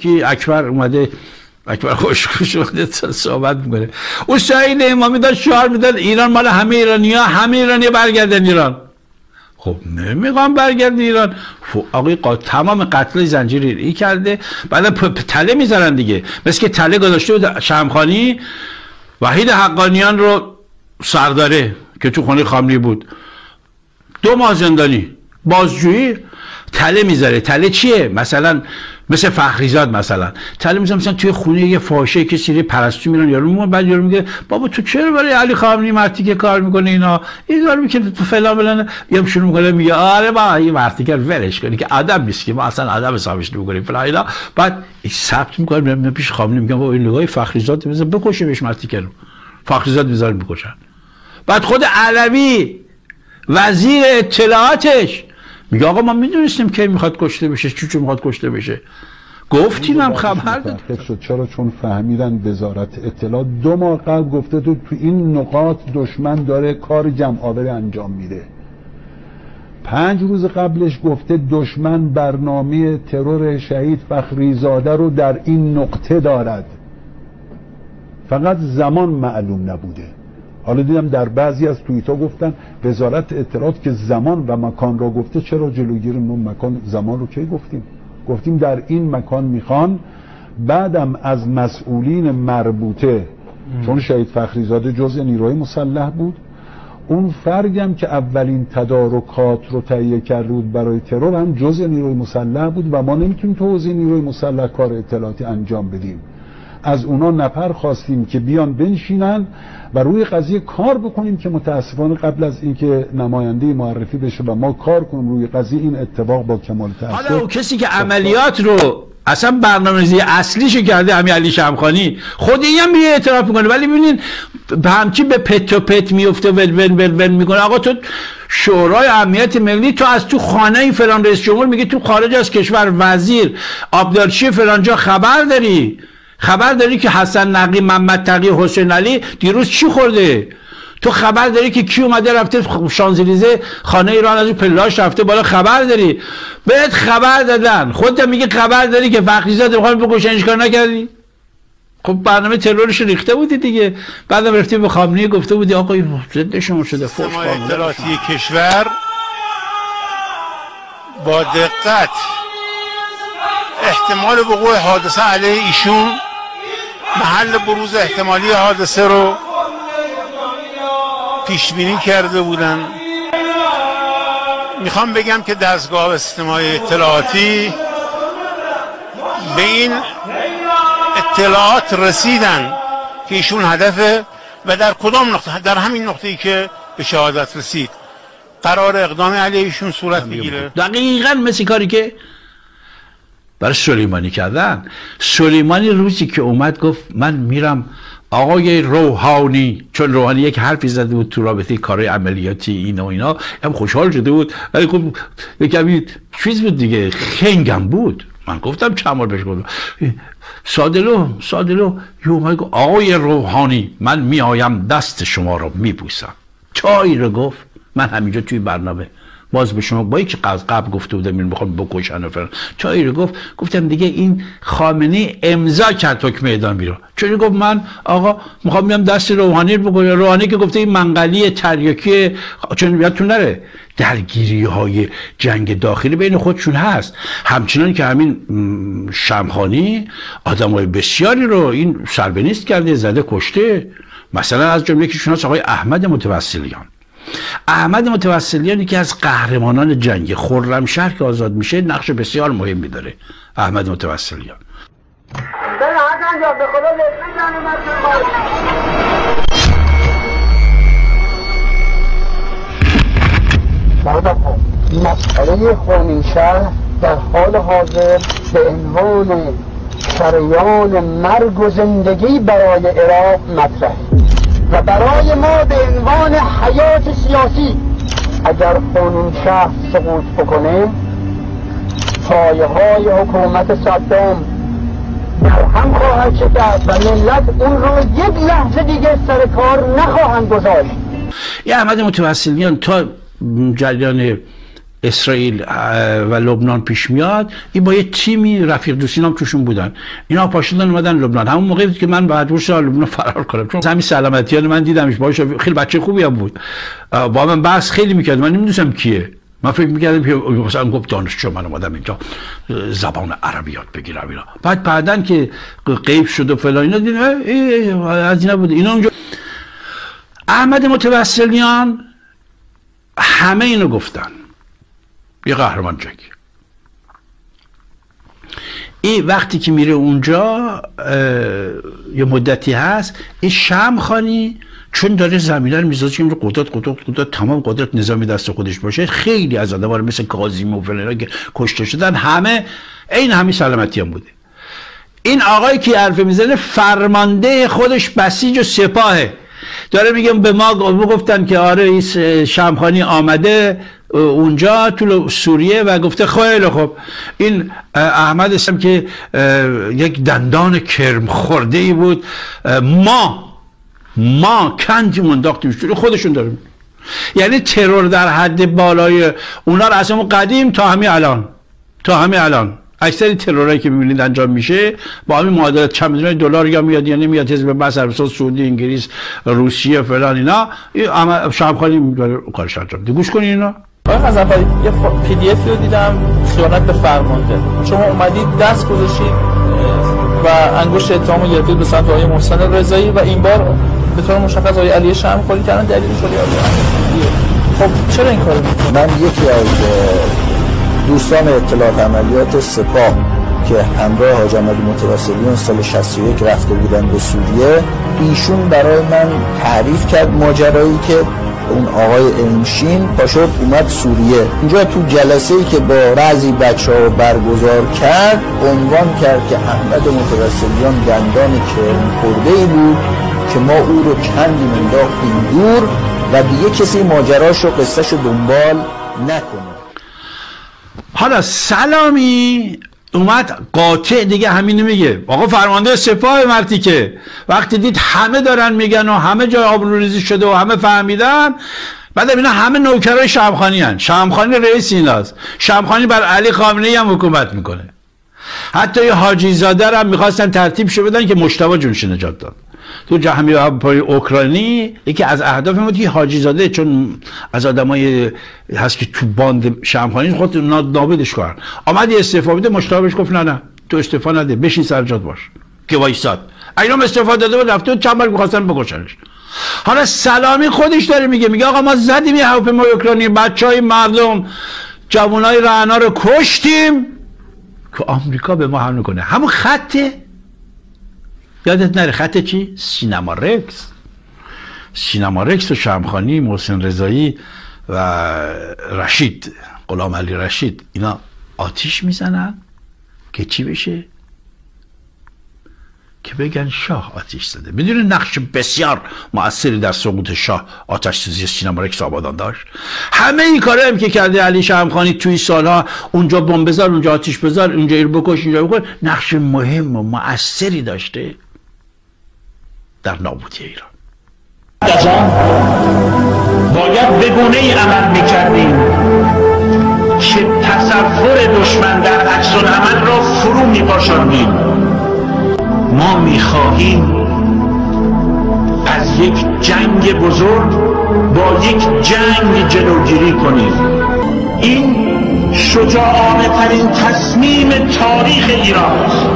که اکبر اومده اکبر خوشخوش اومده صحبت می‌کنه. او سعید امامی داشت شعار می‌داد ایران مال همه ایرانی ها همه ایرانی برگردن ایران. خب نمی‌خوام برگرد ایران. آقای قا... تمام قتل زنجیری ای کرده بعد تله می‌ذارن دیگه. مثل که تله گذاشته بود شمخانی وحید حقانیان رو سرداره که تو خونه خامنی بود. دو ماه زندانی. بازجویی تله می‌ذاره. تله چیه؟ مثلا مثل فخریزاد مثلا. تله می‌ذاره مثلا توی خونه یه فاشه که سری پرستو میرن یارو میگه بعد یارو میگه بابا تو چرا برای علی خامنه‌ای مرتی که کار می‌کنه اینا؟ این کار می‌کنه تو فلان فلان. یه شروع می‌کنه میگه آره با این مرتی که ولش کنی که ادب نیست که ما اصلا ادب حسابش نمی‌کنیم. فلان اینا. بعد ثبت می‌کنه میرم پیش خامنه‌ای میگم بابا این نگاه فخریزاد بکشه بهش مرتی که فخریزاد می‌ذاره می‌کشن. بعد خود علوی وزیر اطلاعاتش میگه آقا ما می‌دونستیم که می‌خواد کشته بشه چی می‌خواد کشته بشه. گفتیم هم خبر داد شد. چرا؟ چون فهمیدن وزارت اطلاعات. دو ماه قبل گفته تو تو این نقاط دشمن داره کار جمع آوری انجام میده. پنج روز قبلش گفته دشمن برنامه ترور شهید فخریزاده رو در این نقطه دارد. فقط زمان معلوم نبوده. حالا دیدم در بعضی از توییت ها گفتن وزارت اطلاعات که زمان و مکان را گفته چرا جلوگیری اون مکان زمان رو کی گفتیم؟ گفتیم در این مکان می‌خوان بعدم از مسئولین مربوطه چون شهید فخریزاده جز نیروی مسلح بود اون فرگم که اولین تدارکات رو تهیه کرده بود برای ترور هم جز نیروی مسلح بود و ما نمی‌تونیم تو حوزه نیروی مسلح کار اطلاعاتی انجام بدیم. از اونا نپر خواستیم که بیان بنشینن و روی قضیه کار بکنیم که متاسفانه قبل از اینکه نماینده معرفی بشه و ما کار کنیم روی قضیه این اتفاق با کمال تاثیر حالا او کسی که عملیات رو اصلا برنامه‌ریزی اصلیشو کرده همین علی شمخانی خود این هم میگه اعتراف می‌کنه. ولی ببینین همچی به پت و پت میفته ول ول ول ول می‌کنه. آقا تو شورای امنیت ملی تو از تو خانه این فلان رئیس جمهور میگه تو خارج از کشور وزیر آبدارچی فلان جا خبر داری. خبر داری که حسن نقی محمد تقی حسین علی دیروز چی خورده؟ تو خبر داری که کی اومده رفته شانزلیزه خانه ایران از پلاش رفته بالا خبر داری؟ بهت خبر دادن. خودت میگه خبر داری که فخریزاد می‌خوام بکشنش کار نکردی؟ خب برنامه ترورش ریخته بودی دیگه. بعدم رفتی به خامنه‌ای گفته بودی آقا ضد شما شده فوش کشور. با دقت. احتمال وقوع حادثه علیه ایشون محل بروز احتمالی حادثه رو پیش بینی کرده بودن. می‌خوام بگم که دستگاه های اطلاعاتی به این اطلاعات رسیدن که ایشون هدفه و در کدام نقطه در همین نقطه ای که به شهادت رسید. قرار اقدام علیه ایشون صورت بگیره. دقیقا مثل کاری که برای سلیمانی کردن. سلیمانی روزی که اومد گفت من میرم آقای روحانی چون روحانی یک حرفی زده بود تو رابطه کارهای عملیاتی این و اینا هم خوشحال شده بود. ولی خب کمی چیز بود دیگه خنگم بود. من گفتم چند بار بهش گفتم. سادلو سادلو یه آقای روحانی من میآیم دست شما رو میبوسم. چایی رو گفت من همینجا توی برنامه باز به شما با که قبل گفته بودم این بخوام بکشن و فرن چایی رو گفت گفتم دیگه این خامنه امضا کرد حکم اعدام رو چون گفت من آقا می‌خوام بیام دست روحانی رو بکنم روحانی که گفته این منقلی تریاکی چون یادتون نره درگیری های جنگ داخلی بین خودشون هست. همچنان که همین شمخانی آدم های بسیاری رو این سربنیست کرده زده کشته. مثلا از جمله که آقای احمد متوسلیان. احمد متوسلیان یکی از قهرمانان جنگ خرمشهر که آزاد میشه نقش بسیار مهمی داره. احمد متوسلیان. مسئله خونینشهر در حال حاضر به عنوان شریان مرگ و زندگی برای عراق مطرح. و برای ما به عنوان حیات سیاسی اگر قانون شهر سقوط بکنه پایه های حکومت صدام هم خواهد شکست و ملت اون رو یک لحظه دیگه سر کار نخواهند گذاشت. یه احمد متوسلیان تا جریان اسرائیل و لبنان پیش میاد این با یه تیمی رفیق دوستین هم توشون بودن. اینا پاشدن اومدن لبنان. همون موقعی بود که من بعد شدم لبنان فرار کنم. چون همین سلامتیان من دیدمش. باش خیلی بچه خوبی هم بود. با من بحث خیلی می‌کرد. من نمی‌دونستم کیه. من فکر می‌کردم که مثلا گفت دانشجو من اومدم اینجا. زبان عربیات بگیرم اینا. بعد بعدن که غیب شد و فلان اینا دیدم از اینا بود. اینا اونجا احمد متوسلیان همه اینو گفتن. یه قهرمان جنگی این وقتی که میره اونجا یه مدتی هست این شم خانی چون داره زمینه رو می‌ذاره که قدرت قدرت قدرت تمام قدرت نظامی دست خودش باشه. خیلی از آدم مثل کاظم و فلان که کشته شدن همه این همین سلامتی هم بوده. این آقای که حرف می‌زنه فرمانده خودش بسیج و سپاهه. داره میگم به ما گفتن که آره شمخانی آمده اونجا تو سوریه و گفته خیلی خوب. این احمد اسم که یک دندان کرم خورده ای بود ما ما کندیم انداختیم خودشون داریم یعنی ترور در حد بالای اونا رو از قدیم تا همین الان. تا همین الان. اکثر ترورایی که می‌بینید انجام میشه با همین معادلات چند میلیون دلار یا میاد یا نمیاد حزب بس عربستان سعودی انگلیس روسیه فلان اینا اما شام خالی کارش انجام میده. گوش کنین اینا. آقای غزنفری یه پی دی افی رو دیدم خیانت به فرمانده. شما اومدید دست گذاشتید و انگشت اتهام گرفتید به سمت آقای محسن رضایی و این بار به طور مشخص آقای علی شمخوری کردن دلیلش رو خب چرا این کارو من یکی از دوستان اطلاعات عملیات سپاه که همراه حاج احمد متوسلیان سال 61 رفته بودن به سوریه ایشون برای من تعریف کرد ماجرایی که اون آقای انشین پاشد اومد سوریه. اینجا تو جلسه ای که با بعضی بچه ها برگزار کرد عنوان کرد که احمد متوسلیان دندان کرم خورده ای بود که ما او رو کندیم انداختیم دور و دیگه کسی ماجراش و قصهش دنبال نکنه. حالا سلامی اومد قاطع دیگه همین میگه. آقا فرمانده سپاه مرتی که وقتی دید همه دارن میگن و همه جای آبروریزی شده و همه فهمیدن بعد اینا همه نوکرای شمخانی هن شمخانی رئیس ایناست. شمخانی بر علی خامنه‌ای هم حکومت می‌کنه. حتی یه حاجی زاده هم می‌خواستن ترتیب شو بدن که مشتبه جونش نجات داد. تو پای اوکراینی یکی از اهداف بود که حاجی زاده چون از آدمای هست که تو باند شمخانی خود نابودش کردن. آمد یه استعفا بده مشتاقش گفت نه نه تو استعفا نده بشین سرجات باش. که وایساد. اینا استعفا داده بود رفته چند بار می‌خواستن بکشنش. حالا سلامی خودش داره میگه میگه آقا ما زدیم یه هواپیما اوکراینی بچهای مردم جوانای رعنا رو کشتیم. که آمریکا به ما حمله کنه. همون خطه. یادت نره خط چی؟ سینما رکس. سینما رکس و شمخانی محسن رضایی و رشید غلام علی رشید. اینا آتیش می‌زنن که چی بشه؟ که بگن شاه آتیش زده. بدون نقش بسیار موثری در سقوط شاه آتش سوزی سینما رکس آبادان داشت؟ همه این کاره هم که کرده علی شمخانی توی سالها اونجا بمب بذار اونجا آتیش بذار اونجا ایر بکش اونجا بکش. نقش مهم و موثری داشته. در نابودی ایران. باید به گونه ای عمل می‌کردیم که تصور دشمن در عکس عمل را فرو میپاشاندیم. ما می‌خواهیم از یک جنگ بزرگ با یک جنگ جلوگیری کنیم. این شجاعانه ترین تصمیم تاریخ ایران است.